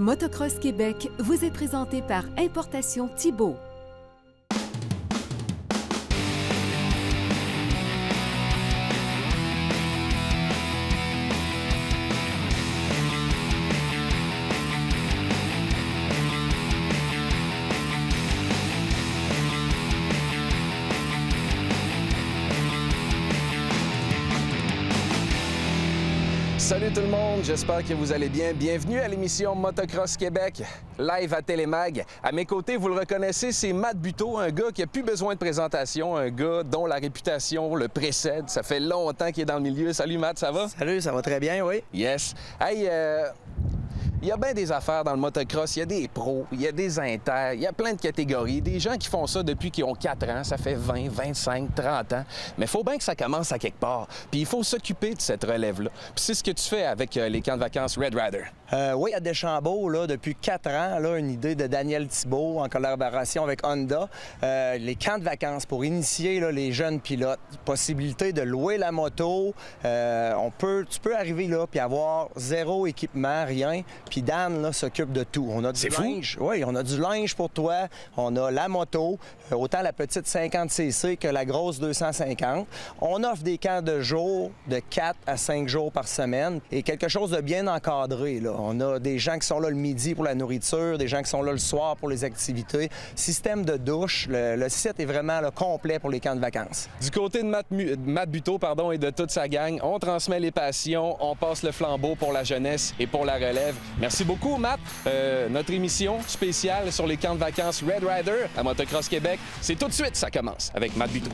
Motocross Québec vous est présenté par Importation Thibault. Salut tout le monde, j'espère que vous allez bien. Bienvenue à l'émission Motocross Québec, live à Télémag. À mes côtés, vous le reconnaissez, c'est Matt Buteau, un gars qui a plus besoin de présentation, un gars dont la réputation le précède. Ça fait longtemps qu'il est dans le milieu. Salut Matt, ça va? Salut, ça va très bien, oui. Yes. Hey, euh, il y a bien des affaires dans le motocross. Il y a des pros, il y a des inters, il y a plein de catégories. Des gens qui font ça depuis qu'ils ont 4 ans, ça fait 20, 25, 30 ans. Mais il faut bien que ça commence à quelque part. Puis il faut s'occuper de cette relève-là. Puis c'est ce que tu fais avec euh, les camps de vacances Red Rider. Euh, oui, à Deschambault, là, depuis quatre ans, là, une idée de Daniel Thibault en collaboration avec Honda. Euh, les camps de vacances pour initier là, les jeunes pilotes. Possibilité de louer la moto. Euh, on peut, tu peux arriver là puis avoir zéro équipement, rien. Puis Dan s'occupe de tout. On a du fou. linge. Oui, on a du linge pour toi. On a la moto, euh, autant la petite 50cc que la grosse 250. On offre des camps de jour de 4 à 5 jours par semaine et quelque chose de bien encadré. Là. On a des gens qui sont là le midi pour la nourriture, des gens qui sont là le soir pour les activités. Système de douche. Le, le site est vraiment là, complet pour les camps de vacances. Du côté de Matt, Matt Buteau pardon, et de toute sa gang, on transmet les passions, on passe le flambeau pour la jeunesse et pour la relève. Merci beaucoup, Matt. Euh, notre émission spéciale sur les camps de vacances Red Rider à Motocross Québec, c'est tout de suite, ça commence avec Matt Buteau.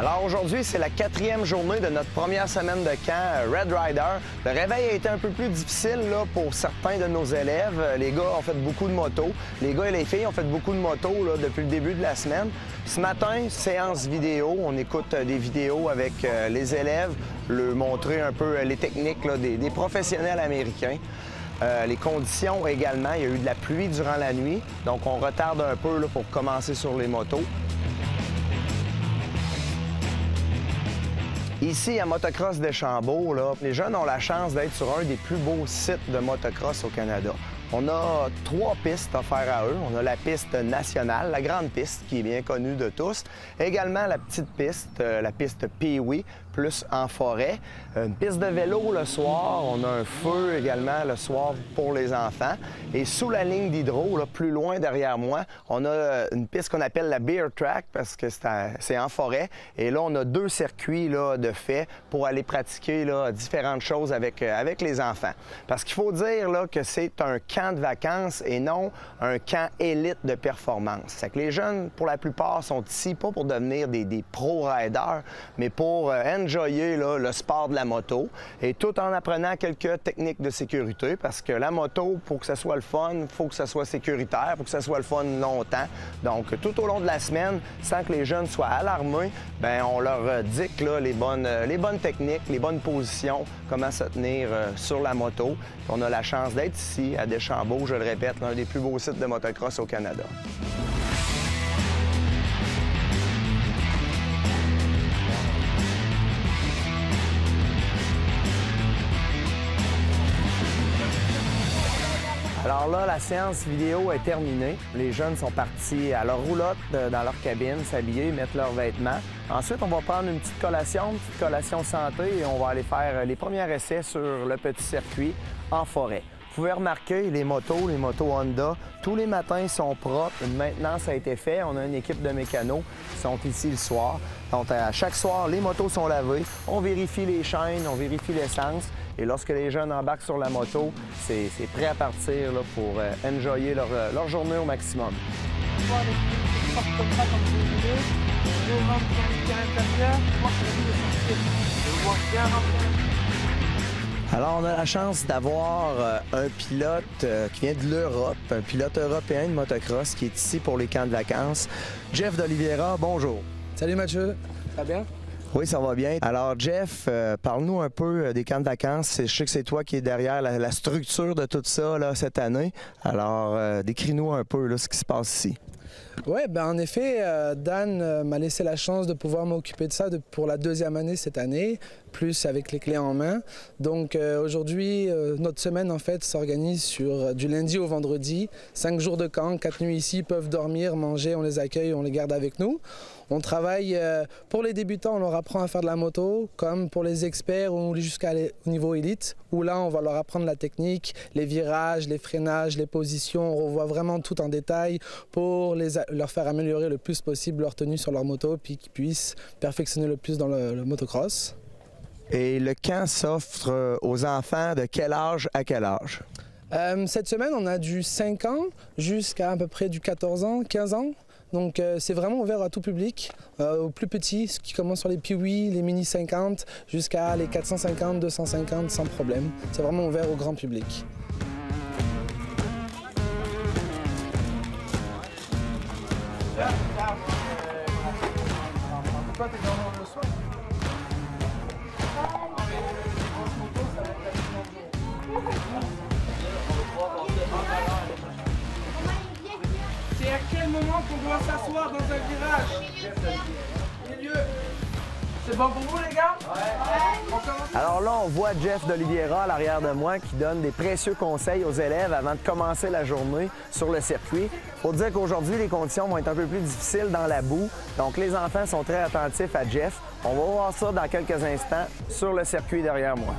Alors aujourd'hui, c'est la quatrième journée de notre première semaine de camp euh, Red Rider. Le réveil a été un peu plus difficile là, pour certains de nos élèves. Euh, Les gars ont fait beaucoup de motos. Les gars et les filles ont fait beaucoup de motos là, depuis le début de la semaine. Ce matin, séance vidéo. On écoute euh, des vidéos avec les élèves, leur montrer un peu les techniques des, professionnels américains. Les conditions également, il y a eu de la pluie durant la nuit, donc on retarde un peu là, pour commencer sur les motos. Ici, à Motocross Deschambault, là, les jeunes ont la chance d'être sur un des plus beaux sites de motocross au Canada. On a trois pistes offertes à eux. On a la piste nationale, la grande piste qui est bien connue de tous. Également la petite piste, euh, la piste Pee-Wee, plus en forêt. Une piste de vélo le soir. On a un feu également le soir pour les enfants. Et sous la ligne d'hydro, plus loin derrière moi, on a euh, une piste qu'on appelle la Beer Track parce que c'est en forêt. Et là, on a deux circuits de fait pour aller pratiquer différentes choses avec, euh, avec les enfants. Parce qu'il faut dire que c'est un camp de vacances et non un camp élite de performance. C'est que les jeunes, pour la plupart, sont ici pas pour devenir des, des pro-riders, mais pour euh, enjoyer là, le sport de la moto et tout en apprenant quelques techniques de sécurité parce que la moto, pour que ça soit le fun, il faut que ça soit sécuritaire, pour que ça soit le fun longtemps. Donc, tout au long de la semaine, sans que les jeunes soient alarmés, ben on leur euh, dicte là, les, bonnes, euh, les bonnes techniques, les bonnes positions, comment se tenir euh, sur la moto. On a la chance d'être ici, à Deschambault, je le répète, l'un des plus beaux sites de motocross au Canada. Alors là, la séance vidéo est terminée. Les jeunes sont partis à leur roulotte euh, dans leur cabine, s'habiller, mettre leurs vêtements. Ensuite, on va prendre une petite collation, une petite collation santé et on va aller faire euh, les premiers essais sur le petit circuit en forêt. Vous pouvez remarquer les motos, les motos Honda, tous les matins sont propres. Une maintenance a été faite. On a une équipe de mécanos qui sont ici le soir. Donc, à chaque soir, les motos sont lavées. On vérifie les chaînes, on vérifie l'essence. Et lorsque les jeunes embarquent sur la moto, c'est prêt à partir pour euh, enjoyer euh, leur journée au maximum. Alors, on a la chance d'avoir euh, un pilote euh, qui vient de l'Europe, un pilote européen de motocross qui est ici pour les camps de vacances. Jeff d'Oliveira, bonjour. Salut Mathieu, ça va bien? Oui, ça va bien. Alors, Jeff, euh, parle-nous un peu euh, des camps de vacances. Je sais que c'est toi qui es derrière la, la structure de tout ça là, cette année. Alors, euh, décris-nous un peu là, ce qui se passe ici. Ouais, ben en effet, euh, Dan euh, m'a laissé la chance de pouvoir m'occuper de ça pour la deuxième année cette année, plus avec les clés en main. Donc euh, aujourd'hui, notre semaine en fait s'organise sur du lundi au vendredi, cinq jours de camp, quatre nuits ici, peuvent dormir, manger, on les accueille, on les garde avec nous. On travaille pour les débutants, on leur apprend à faire de la moto, comme pour les experts ou jusqu'à niveau élite, où là on va leur apprendre la technique, les virages, les freinages, les positions, on revoit vraiment tout en détail pour les leur faire améliorer le plus possible leur tenue sur leur moto, puis qu'ils puissent perfectionner le plus dans le, le motocross. Et le camp s'offre euh, aux enfants de quel âge à quel âge? Euh, cette semaine, on a du 5 ans jusqu'à à peu près du 14 ans, 15 ans. Donc euh, c'est vraiment ouvert à tout public, euh, aux plus petits, ceux qui commencent sur les Piwi, les Mini 50, jusqu'à les 450, 250 sans problème. C'est vraiment ouvert au grand public. Moment qu'on doit s'asseoir dans un virage Milieu. C'est bon pour vous les gars? On Alors là, on voit Jeff d'Oliviera à l'arrière de moi qui donne des précieux conseils aux élèves avant de commencer la journée sur le circuit. Faut dire qu'aujourd'hui, les conditions vont être un peu plus difficiles dans la boue. Donc, les enfants sont très attentifs à Jeff. On va voir ça dans quelques instants sur le circuit derrière moi.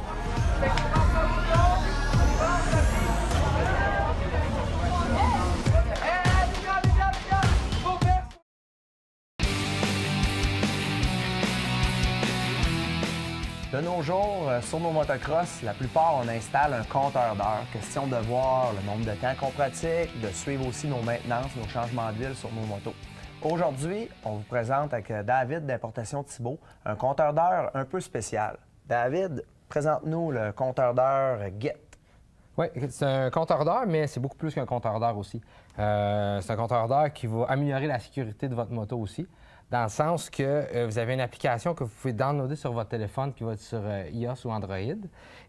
Nos jours, euh, sur nos motocross, la plupart, on installe un compteur d'heures. Question de voir le nombre de temps qu'on pratique, de suivre aussi nos maintenances, nos changements d'huile sur nos motos. Aujourd'hui, on vous présente avec euh, David d'Importation Thibault un compteur d'heures un peu spécial. David, présente-nous le compteur d'heures Get. Oui, c'est un compteur d'heure, mais c'est beaucoup plus qu'un compteur d'heure aussi. Euh, c'est un compteur d'heure qui va améliorer la sécurité de votre moto aussi, dans le sens que euh, vous avez une application que vous pouvez downloader sur votre téléphone qui va être sur euh, iOS ou Android,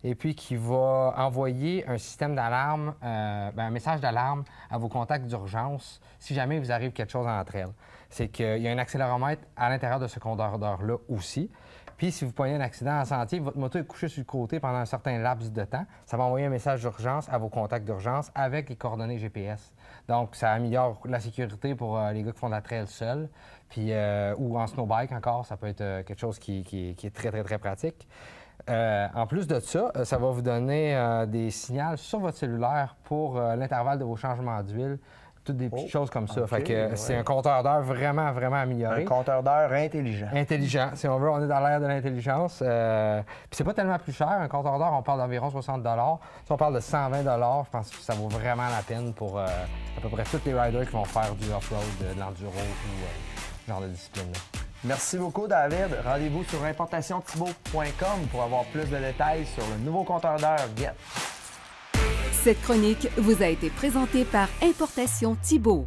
et puis qui va envoyer un système d'alarme, ben, un message d'alarme à vos contacts d'urgence si jamais vous arrive quelque chose entre elles. C'est qu'il y a un accéléromètre à l'intérieur de ce compteur d'heure-là aussi. Puis, si vous prenez un accident en sentier, votre moto est couchée sur le côté pendant un certain laps de temps, ça va envoyer un message d'urgence à vos contacts d'urgence avec les coordonnées GPS. Donc, ça améliore la sécurité pour euh, les gars qui font de la trail seuls, puis, euh, ou en snowbike encore, ça peut être euh, quelque chose qui, est très, très, très pratique. En plus de ça, ça va vous donner des signaux sur votre cellulaire pour l'intervalle de vos changements d'huile, toutes des petites Oh, choses comme ça. fait que euh, c'est un compteur d'heure vraiment, vraiment amélioré. Un compteur d'heures intelligent. Intelligent, si on veut, on est dans l'ère de l'intelligence. Euh, Puis c'est pas tellement plus cher. Un compteur d'heure, on parle d'environ 60 Si on parle de 120 je pense que ça vaut vraiment la peine pour euh, à peu près tous les riders qui vont faire du off-road, de, l'enduro ou euh, ce genre de discipline-là. Merci beaucoup, David. Rendez-vous sur importationthibault.com pour avoir plus de détails sur le nouveau compteur d'heures Get. Cette chronique vous a été présentée par Importation Thibault.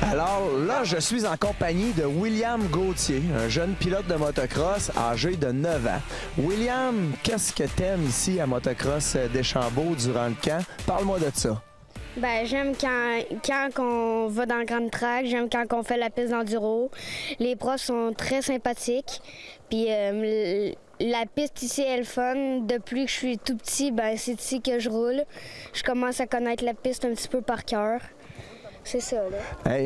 Alors là, je suis en compagnie de William Gauthier, un jeune pilote de motocross âgé de 9 ans. William, qu'est-ce que t'aimes ici à Motocross Deschambault durant le camp? Parle-moi de ça. Ben, j'aime quand, quand on va dans le grand track, j'aime quand on fait la piste d'enduro. Les profs sont très sympathiques. Puis euh, la piste ici est le fun. Depuis que je suis tout petit, ben c'est ici que je roule. Je commence à connaître la piste un petit peu par cœur. C'est ça,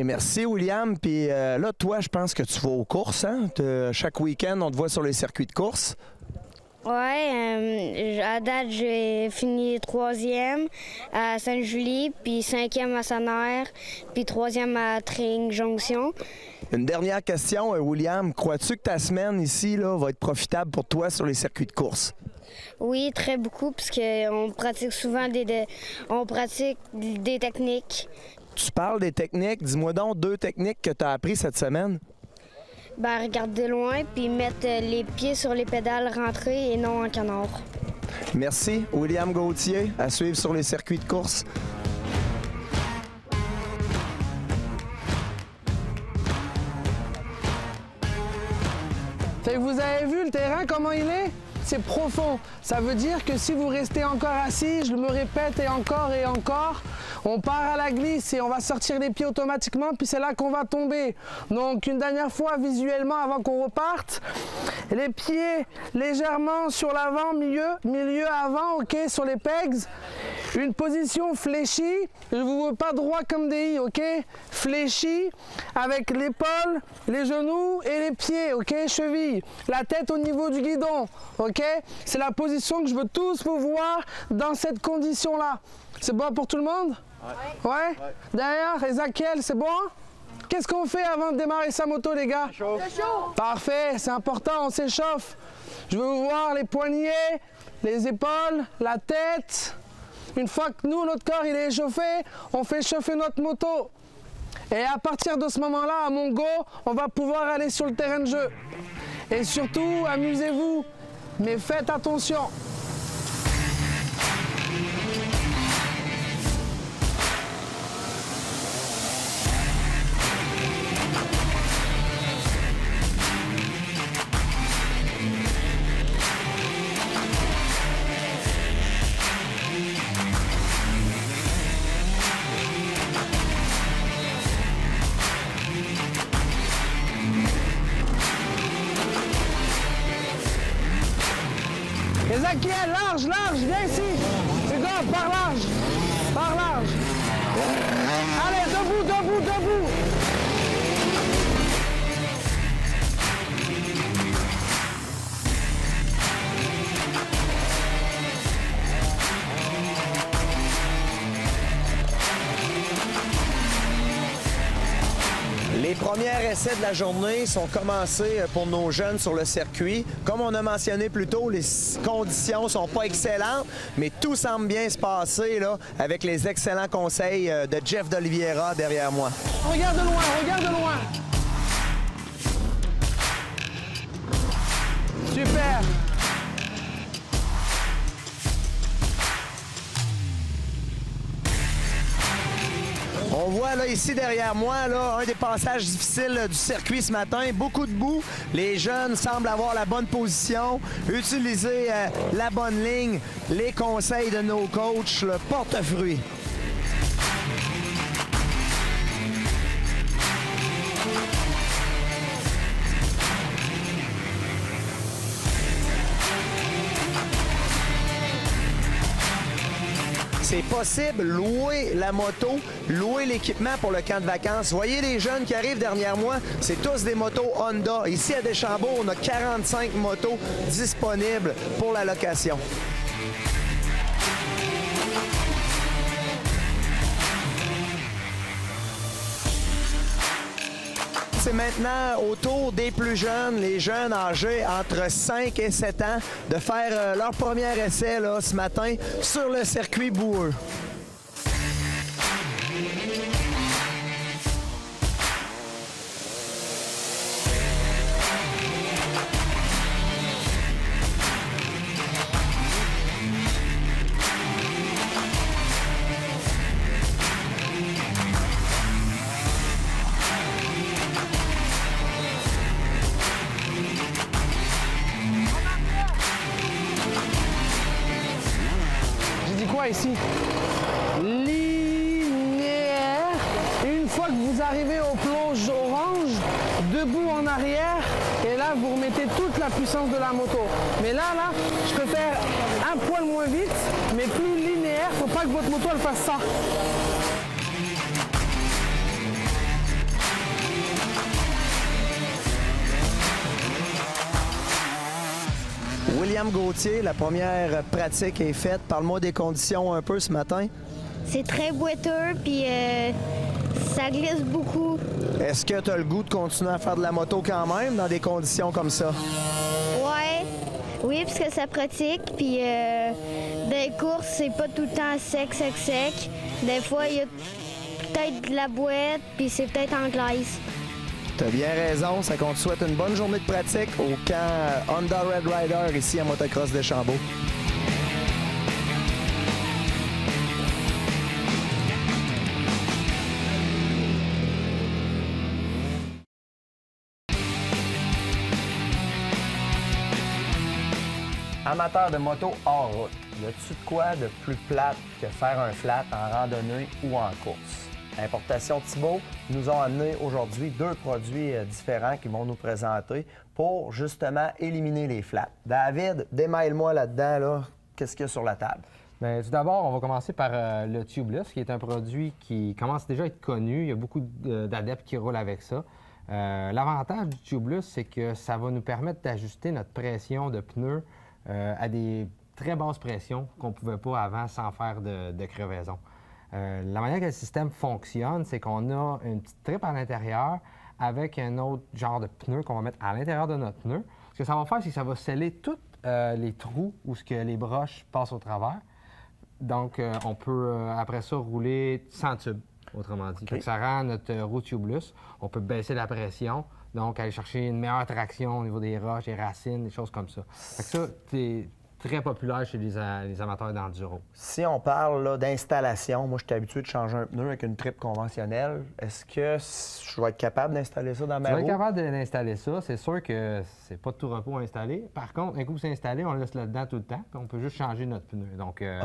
merci William. Puis euh, là, toi, je pense que tu vas aux courses. Hein? Chaque week-end, on te voit sur les circuits de course. Ouais, euh, à date, j'ai fini troisième à Sainte-Julie, puis cinquième à Saner, puis troisième à Tring Jonction. Une dernière question, euh, William. Crois-tu que ta semaine ici là, va être profitable pour toi sur les circuits de course? Oui, très beaucoup, parce qu'on pratique souvent des, on pratique des techniques. Tu parles des techniques. Dis-moi donc deux techniques que tu as appris cette semaine. Ben, regarder loin, puis mettre euh, les pieds sur les pédales rentrées et non en canard. Merci, William Gauthier. À suivre sur les circuits de course. Fait que vous avez vu le terrain, comment il est? C'est profond. Ça veut dire que si vous restez encore assis, je me répète et encore et encore, on part à la glisse et on va sortir les pieds automatiquement, puis c'est là qu'on va tomber. Donc une dernière fois visuellement avant qu'on reparte, les pieds légèrement sur l'avant, milieu, milieu avant, ok, sur les pegs. Une position fléchie, je vous veux pas droit comme des i, ok? Fléchie avec l'épaule, les genoux et les pieds, ok? Cheville, la tête au niveau du guidon, ok? C'est la position que je veux tous vous voir dans cette condition-là. C'est bon pour tout le monde? Ouais. ouais? Derrière, Ezakiel, c'est bon? Qu'est-ce qu'on fait avant de démarrer sa moto, les gars? Chaud. Parfait, c'est important, on s'échauffe. Je veux vous voir les poignets, les épaules, la tête. Une fois que nous, notre corps, il est échauffé, on fait chauffer notre moto. Et à partir de ce moment-là, à mon go, on va pouvoir aller sur le terrain de jeu. Et surtout, amusez-vous, mais faites attention. Large, large, viens ici. Hugo, par large. Essais de la journée sont commencés pour nos jeunes sur le circuit. Comme on a mentionné plus tôt, les conditions sont pas excellentes, mais tout semble bien se passer là, avec les excellents conseils euh, de Jeff d'Oliveira derrière moi. Regarde de loin, regarde de loin. Super. Ici derrière moi un des passages difficiles du circuit ce matin. Beaucoup de boue. Les jeunes semblent avoir la bonne position, utiliser euh, la bonne ligne, les conseils de nos coachs, le porte-fruit. Possible, louer la moto, louer l'équipement pour le camp de vacances. Voyez les jeunes qui arrivent derrière moi, c'est tous des motos Honda. Ici à Deschambault, on a 45 motos disponibles pour la location. Maintenant au tour des plus jeunes, les jeunes âgés entre 5 et 7 ans, de faire euh, leur premier essai ce matin sur le circuit boueux. Ici Linéaire. Une fois que vous arrivez au plonge orange, debout en arrière, et là vous remettez toute la puissance de la moto. Mais là, là, je peux faire un poil moins vite, mais plus linéaire. Faut pas que votre moto elle fasse ça. William Gauthier, la première pratique est faite. Parle-moi des conditions un peu ce matin. C'est très boiteux, puis euh, ça glisse beaucoup. Est-ce que tu as le goût de continuer à faire de la moto quand même dans des conditions comme ça? Ouais, oui, parce que ça pratique, puis euh, des courses, c'est pas tout le temps sec, sec, sec. Des fois, il y a peut-être de la boîte, puis c'est peut-être en glace. T'as bien raison, ça qu'on te souhaite une bonne journée de pratique au camp Honda Red Rider ici à Motocross de Chambault. Amateur de moto hors route, y a-tu de quoi de plus plate que faire un flat en randonnée ou en course? Importation Thibault nous ont amené aujourd'hui deux produits euh, différents qu'ils vont nous présenter pour justement éliminer les flats. David, démaille-moi là-dedans, là. Qu'est-ce qu'il y a sur la table? Bien, tout d'abord, on va commencer par euh, le Tubeless, qui est un produit qui commence déjà à être connu. Il y a beaucoup d- d'adeptes qui roulent avec ça. Euh, L'avantage du Tubeless, c'est que ça va nous permettre d'ajuster notre pression de pneus euh, à des très basses pressions qu'on ne pouvait pas avant sans faire de, de crevaison. Euh, la manière que le système fonctionne, c'est qu'on a une petite tripe à l'intérieur avec un autre genre de pneu qu'on va mettre à l'intérieur de notre pneu. Ce que ça va faire, c'est que ça va sceller tous euh, les trous où ce que les broches passent au travers. Donc, euh, on peut après ça rouler sans tube, autrement dit. Ça rend notre roue tubeless. On peut baisser la pression, donc aller chercher une meilleure traction au niveau des roches, des racines, des choses comme ça. Fait que ça, très populaire chez les, amateurs d'enduro. Si on parle d'installation, moi, je suis habitué de changer un pneu avec une tripe conventionnelle. Est-ce que je vais être capable d'installer ça dans ma vas être roue? capable de- d'installer ça. C'est sûr que c'est pas de tout repos à installer. Par contre, un coup que c'est installé, on le laisse là-dedans tout le temps. puis On peut juste changer notre pneu. Donc, euh,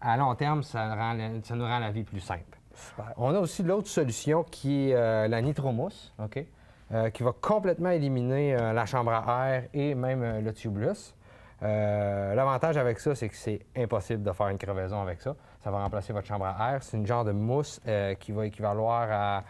à long terme, ça, rend la- ça nous rend la vie plus simple. Super. On a aussi l'autre solution qui est euh, la nitromousse, OK? Euh, qui va complètement éliminer euh, la chambre à air et même euh, le tubeless. Euh, L'avantage avec ça, c'est que c'est impossible de faire une crevaison avec ça. Ça va remplacer votre chambre à air. C'est une genre de mousse euh, qui va équivaloir à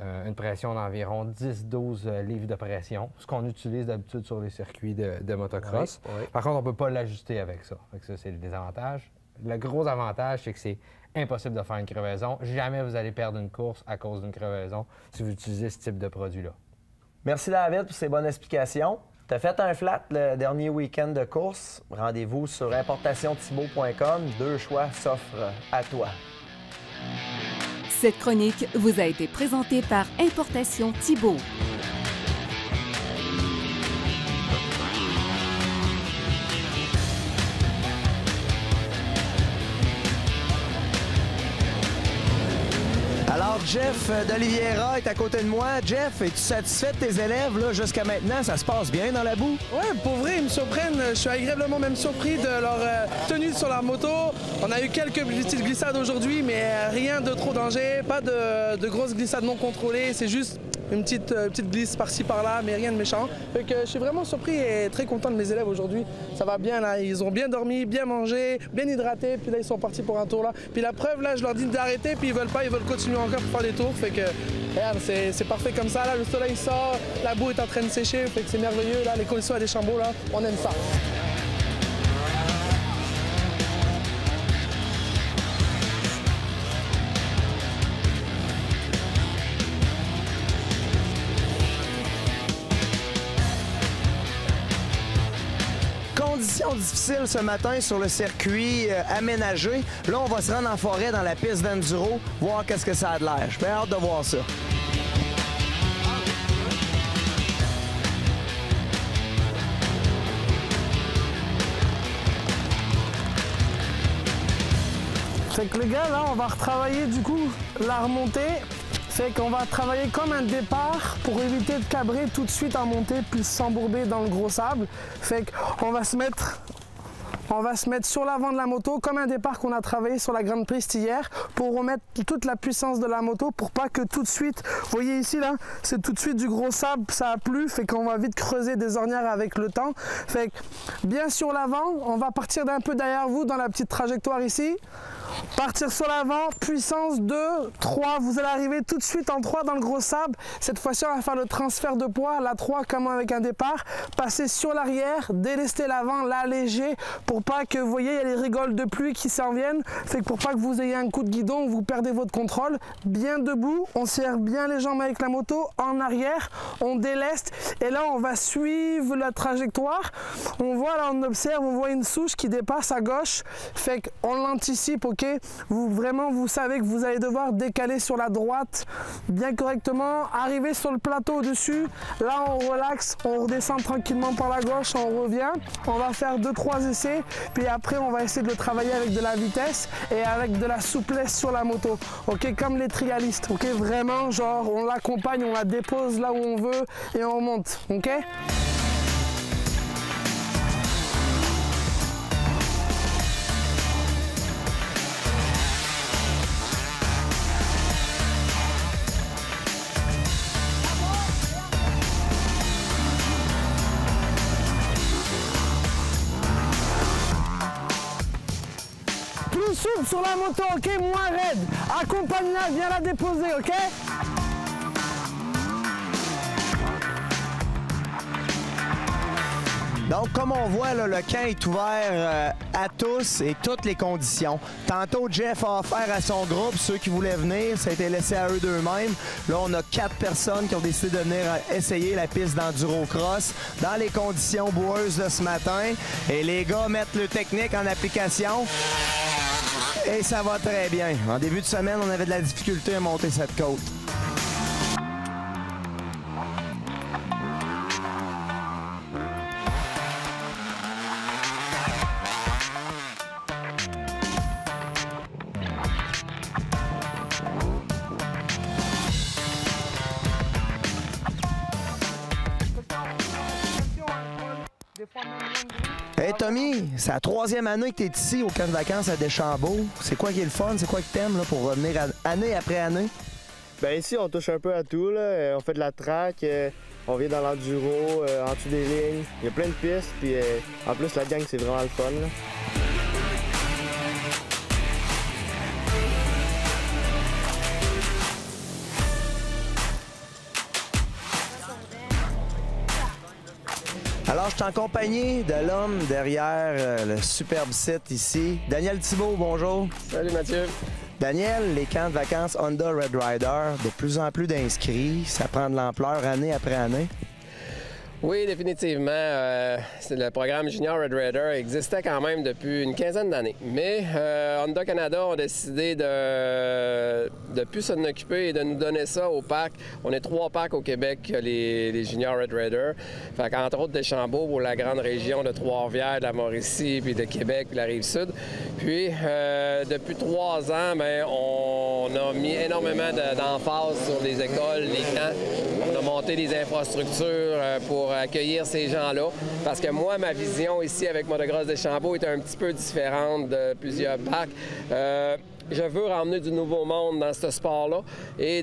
euh, une pression d'environ 10-12 euh, livres de pression, ce qu'on utilise d'habitude sur les circuits de, de motocross. Oui, oui. Par contre, on ne peut pas l'ajuster avec ça. Fait que ça, c'est le désavantage. Le gros avantage, c'est que c'est impossible de faire une crevaison. Jamais vous allez perdre une course à cause d'une crevaison si vous utilisez ce type de produit-là. Merci David pour ces bonnes explications. Tu as fait un flat le dernier week-end de course? Rendez-vous sur importationthibault.com. Deux choix s'offrent à toi. Cette chronique vous a été présentée par Importation Thibault. Jeff d'Oliviera est à côté de moi. Jeff, es-tu satisfait de tes élèves là, jusqu'à maintenant? Ça se passe bien dans la boue? Ouais, pour vrai, ils me surprennent. Je suis agréablement même surpris de leur euh, tenue sur leur moto. On a eu quelques petites glissades aujourd'hui, mais rien de trop danger. Pas de grosses glissades non contrôlées. C'est juste une petite, euh, petite glisse par-ci par-là, mais rien de méchant. Fait je suis vraiment surpris et très content de mes élèves aujourd'hui. Ça va bien là. Ils ont bien dormi, bien mangé, bien hydraté. Puis là, ils sont partis pour un tour là. Puis la preuve, là, je leur dis d'arrêter, puis ils veulent pas. Ils veulent continuer encore pour faire des tours. Fait que c'est parfait comme ça. Là, le soleil sort, la boue est en train de sécher. Fait que c'est merveilleux. Là, les conditions à Deschambault, là, on aime ça. Ce matin sur le circuit euh, aménagé. Là, on va se rendre en forêt dans la piste d'enduro, voir qu'est-ce que ça a de l'air. J'ai hâte de voir ça. Fait que les gars, là, on va retravailler du coup la remontée. Fait qu'on va travailler comme un départ pour éviter de cabrer tout de suite en montée puis s'embourber dans le gros sable. Fait qu'on va se mettre on va se mettre sur l'avant de la moto comme un départ qu'on a travaillé sur la grande piste hier pour remettre toute la puissance de la moto pour pas que tout de suite, vous voyez ici là, c'est tout de suite du gros sable, ça a plu, fait qu'on va vite creuser des ornières avec le temps. Fait bien sur l'avant, on va partir d'un peu derrière vous dans la petite trajectoire ici. Partir sur l'avant, puissance 2, 3, vous allez arriver tout de suite en 3 dans le gros sable. Cette fois-ci, on va faire le transfert de poids, la 3 comme avec un départ. Passer sur l'arrière, délester l'avant, l'alléger pour pas que, vous voyez, il y a les rigoles de pluie qui s'en viennent. Fait que pour pas que vous ayez un coup de guidon, vous perdez votre contrôle. Bien debout, on serre bien les jambes avec la moto, en arrière, on déleste. Et là, on va suivre la trajectoire. On voit, là, on observe, on voit une souche qui dépasse à gauche. Fait qu'on l'anticipe, ok? Vous, Vraiment, vous savez que vous allez devoir décaler sur la droite bien correctement, arriver sur le plateau au-dessus. Là, on relaxe, on redescend tranquillement par la gauche, on revient. On va faire 2-3 essais, puis après, on va essayer de le travailler avec de la vitesse et avec de la souplesse sur la moto. Ok, comme les trialistes. Ok, vraiment, genre, on l'accompagne, on la dépose là où on veut et on monte. Ok? Sur la moto, ok Moins raide. Accompagne-la, viens la déposer, ok? Donc, comme on voit, là, le camp est ouvert euh, à tous et toutes les conditions. Tantôt, Jeff a offert à son groupe, ceux qui voulaient venir, ça a été laissé à eux d'eux-mêmes. Là, on a quatre personnes qui ont décidé de venir euh, essayer la piste d'enduro cross dans les conditions boueuses de ce matin. Et les gars mettent le technique en application. Et ça va très bien. En début de semaine, on avait de la difficulté à monter cette côte. Hey Tommy, c'est la troisième année que tu ici au camp de vacances à Deschambault. C'est quoi qui est le fun? C'est quoi que t'aimes pour revenir année après année? Ben ici, on touche un peu à tout. Euh, On fait de la track, euh, on vient dans l'enduro, euh, en dessous des lignes. Il y a plein de pistes, puis en plus, la gang, c'est vraiment le fun. là. Alors, je suis en compagnie de l'homme derrière euh, le superbe site ici. Daniel Thibault, bonjour. Salut Mathieu. Daniel, les camps de vacances Honda Red Rider, de plus en plus d'inscrits, ça prend de l'ampleur année après année. Oui, définitivement. euh, le programme Junior Red Raider existait quand même depuis une quinzaine d'années. Mais euh, Honda Canada ont décidé de ne plus s'en occuper et de nous donner ça au parc. On est trois parcs au Québec, les, les Junior Red Raider. Fait qu'entre autres Deschambault pour la grande région de Trois-Rivières, de la Mauricie, puis de Québec, puis la Rive-Sud. Puis, euh, depuis trois ans, ben, on a mis énormément de- d'emphase sur les écoles, les camps. On a monté des infrastructures pour accueillir ces gens-là. Parce que moi, ma vision ici avec Motocross de Chambault est un petit peu différente de plusieurs parcs. Euh, je veux ramener du nouveau monde dans ce sport-là et,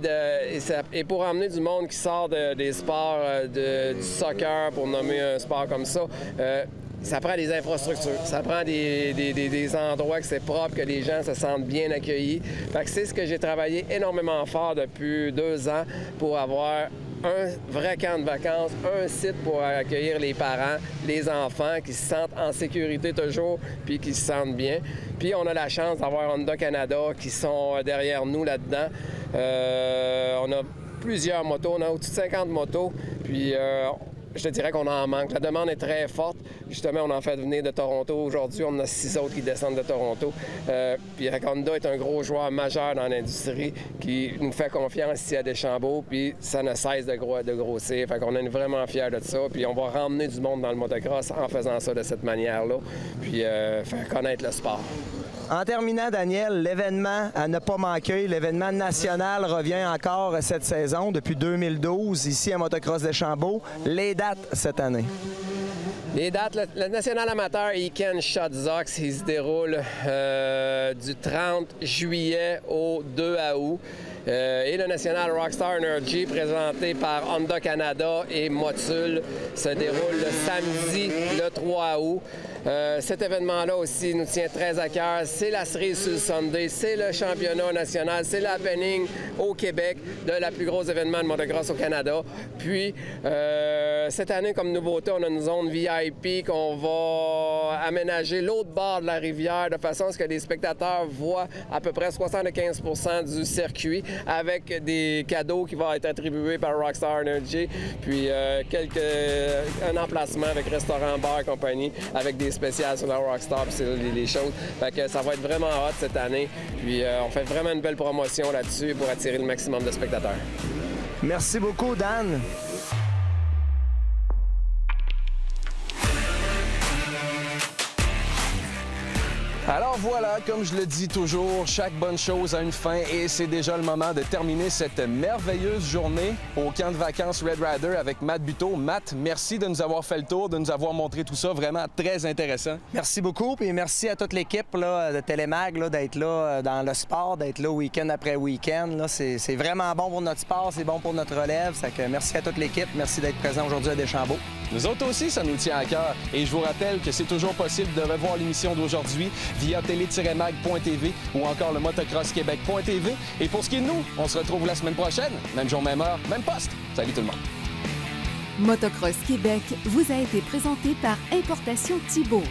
pour ramener du monde qui sort de- des sports euh, du soccer, pour nommer un sport comme ça, euh, ça prend des infrastructures, ça prend des, des- des- des endroits que c'est propre, que les gens se sentent bien accueillis. C'est ce que j'ai travaillé énormément fort depuis deux ans pour avoir un vrai camp de vacances, un site pour accueillir les parents, les enfants qui se sentent en sécurité toujours, puis qui se sentent bien. Puis on a la chance d'avoir Honda Canada qui sont derrière nous là-dedans. Euh, on a plusieurs motos, on a au-dessus de 50 motos, puis euh, je te dirais qu'on en manque. La demande est très forte. Justement, on en fait venir de Toronto aujourd'hui. On en a six autres qui descendent de Toronto. Euh, puis Honda est un gros joueur majeur dans l'industrie qui nous fait confiance ici à Deschambault. Puis ça ne cesse de, gro- de grossir. Fait qu'on est vraiment fiers de ça. Puis on va ramener du monde dans le motocross en faisant ça de cette manière-là. Puis euh, faire connaître le sport. En terminant, Daniel, l'événement à ne pas manquer, l'événement national revient encore cette saison depuis 2012 ici à Motocross Deschambault. Les dates cette année. Les dates, le, National Amateur Eken Shotzox, il se déroule euh, du 30 juillet au 2 août. Euh, et le National Rockstar Energy, présenté par Honda Canada et Motul, se déroule le samedi, le 3 août. Euh, cet événement-là aussi nous tient très à cœur. C'est la cerise sur le Sunday, c'est le championnat national, c'est l'happening au Québec de la plus gros événement de motocross au Canada. Puis, euh, cette année, comme nouveauté, on a une zone VIP qu'on va aménager l'autre bord de la rivière de façon à ce que les spectateurs voient à peu près 75% du circuit avec des cadeaux qui vont être attribués par Rockstar Energy. Puis, euh, un emplacement avec restaurant, bar, compagnie, avec des spéciales sur la Rockstar, puis les, les choses. Fait que ça va être vraiment hot cette année. Puis, euh, on fait vraiment une belle promotion là-dessus pour attirer le maximum de spectateurs. Merci beaucoup, Dan. Alors voilà, comme je le dis toujours, chaque bonne chose a une fin et c'est déjà le moment de terminer cette merveilleuse journée au camp de vacances Red Rider avec Matt Buteau. Matt, merci de nous avoir fait le tour, de nous avoir montré tout ça, vraiment très intéressant. Merci beaucoup, puis merci à toute l'équipe de Télémag d'être là euh, dans le sport, d'être là week-end après week-end. C'est c'est vraiment bon pour notre sport, c'est bon pour notre relève. Ça que merci à toute l'équipe, merci d'être présent aujourd'hui à Deschambault. Nous autres aussi, ça nous tient à cœur. Et je vous rappelle que c'est toujours possible de revoir l'émission d'aujourd'hui via télé-mag.tv ou encore le motocrossquebec.tv. Et pour ce qui est de nous, on se retrouve la semaine prochaine, même jour, même heure, même poste. Salut tout le monde. Motocross Québec vous a été présenté par Importation Thibault.